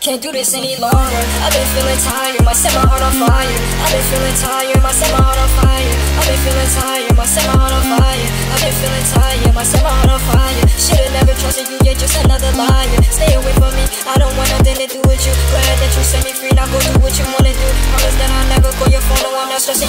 Can't do this any longer. I've been feeling tired, my set my heart on fire. I've been feeling tired, my set my heart on fire. I've been feeling tired, my set my just another liar Stay away from me, I don't want nothing to do with you. Glad that you set me free, now go do what you wanna do. Promise that I'll never call your phone, no, I'm not stressing